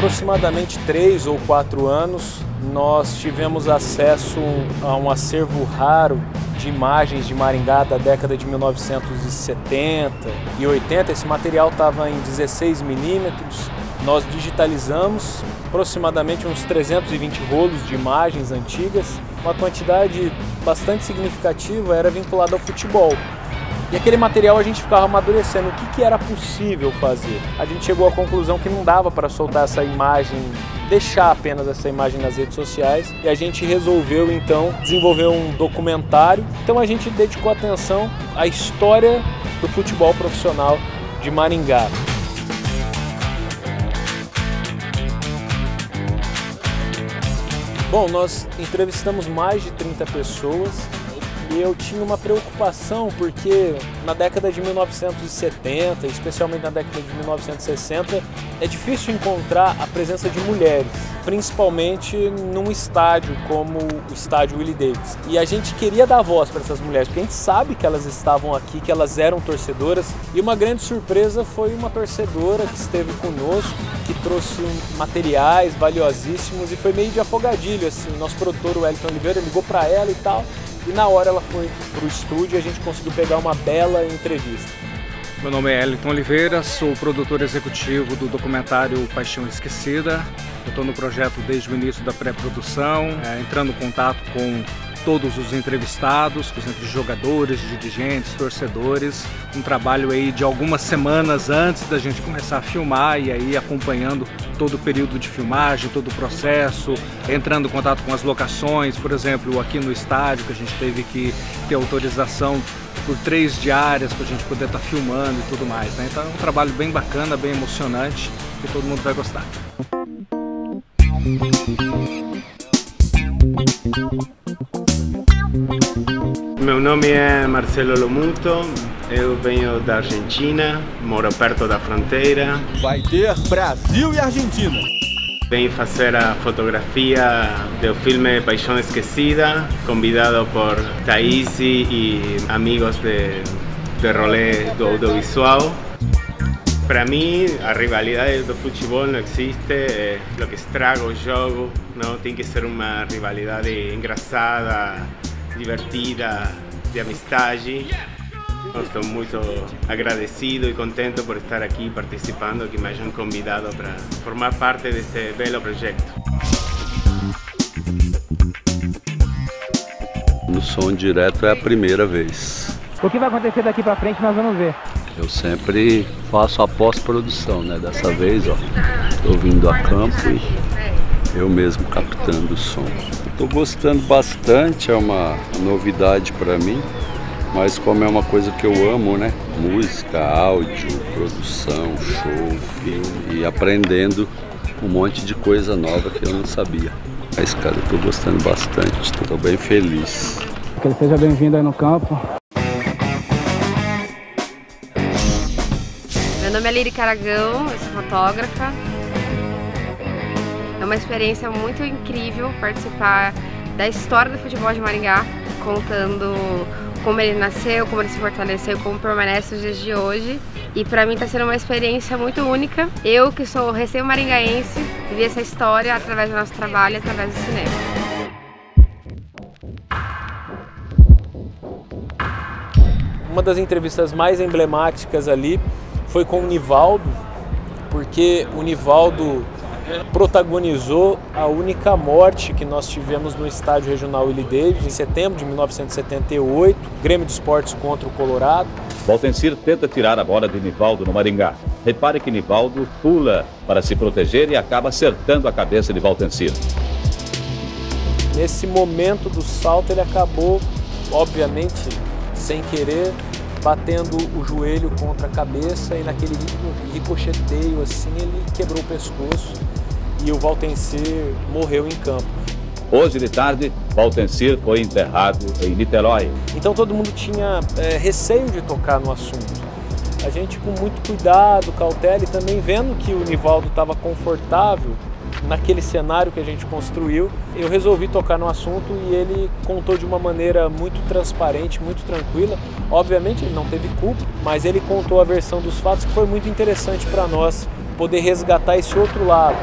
aproximadamente três ou quatro anos, nós tivemos acesso a um acervo raro de imagens de Maringá da década de 1970 e 80. Esse material estava em 16 milímetros. Nós digitalizamos aproximadamente uns 320 rolos de imagens antigas. Uma quantidade bastante significativa era vinculada ao futebol. E aquele material a gente ficava amadurecendo o que, que era possível fazer. A gente chegou à conclusão que não dava para soltar essa imagem, deixar apenas essa imagem nas redes sociais e a gente resolveu então desenvolver um documentário. Então a gente dedicou atenção à história do futebol profissional de Maringá. Bom, nós entrevistamos mais de 30 pessoas e eu tinha uma preocupação porque na década de 1970, especialmente na década de 1960, é difícil encontrar a presença de mulheres, principalmente num estádio como o estádio Willie Davis. E a gente queria dar voz para essas mulheres, porque a gente sabe que elas estavam aqui, que elas eram torcedoras. E uma grande surpresa foi uma torcedora que esteve conosco, que trouxe materiais valiosíssimos e foi meio de afogadilho assim. Nosso produtor, o Wellington Oliveira, ligou para ela e tal. E na hora ela foi para o estúdio e a gente conseguiu pegar uma bela entrevista. Meu nome é Elton Oliveira, sou produtor executivo do documentário Paixão Esquecida. Estou no projeto desde o início da pré-produção, é, entrando em contato com todos os entrevistados, entre jogadores, dirigentes, torcedores. Um trabalho aí de algumas semanas antes da gente começar a filmar e aí acompanhando todo o período de filmagem, todo o processo, entrando em contato com as locações, por exemplo, aqui no estádio que a gente teve que ter autorização por três diárias para a gente poder estar tá filmando e tudo mais. Né? Então é um trabalho bem bacana, bem emocionante e todo mundo vai gostar. Meu nome é Marcelo Lomuto, eu venho da Argentina, moro perto da fronteira. Vai ter Brasil e Argentina. Venho fazer a fotografia do filme Paixão Esquecida, convidado por Thaís e amigos de, de rolê do audiovisual. Para mim, a rivalidade do futebol não existe, é o que estraga o jogo, não tem que ser uma rivalidade engraçada, divertida, de amistade. Estou muito agradecido e contente por estar aqui participando, que me hayam convidado para formar parte deste belo projeto. No som direto é a primeira vez. O que vai acontecer daqui para frente nós vamos ver. Eu sempre faço a pós-produção, né? Dessa vez, ó, tô vindo a campo e eu mesmo captando o som. Estou gostando bastante, é uma novidade para mim, mas como é uma coisa que eu amo, né? Música, áudio, produção, show, filme, e aprendendo um monte de coisa nova que eu não sabia. Mas, cara, eu tô gostando bastante, estou bem feliz. Que ele seja bem-vindo aí no campo. Meu nome é Liri Caragão, eu sou fotógrafa. É uma experiência muito incrível participar da história do futebol de Maringá, contando como ele nasceu, como ele se fortaleceu, como permanece nos dias de hoje. E para mim está sendo uma experiência muito única. Eu, que sou recém-maringaense, vi essa história através do nosso trabalho, através do cinema. Uma das entrevistas mais emblemáticas ali foi com o Nivaldo, porque o Nivaldo protagonizou a única morte que nós tivemos no estádio regional Willie Davis em setembro de 1978, Grêmio de Esportes contra o Colorado. Valtencir tenta tirar a bola de Nivaldo no Maringá. Repare que Nivaldo pula para se proteger e acaba acertando a cabeça de Valtencir. Nesse momento do salto ele acabou, obviamente, sem querer, batendo o joelho contra a cabeça e naquele ricocheteio assim ele quebrou o pescoço e o Valtencir morreu em campo. Hoje de tarde, Valtencir foi enterrado em Niterói. Então todo mundo tinha é, receio de tocar no assunto. a gente com muito cuidado, cautela e também vendo que o Nivaldo estava confortável naquele cenário que a gente construiu, eu resolvi tocar no assunto e ele contou de uma maneira muito transparente, muito tranquila. Obviamente ele não teve culpa, mas ele contou a versão dos fatos que foi muito interessante para nós poder resgatar esse outro lado.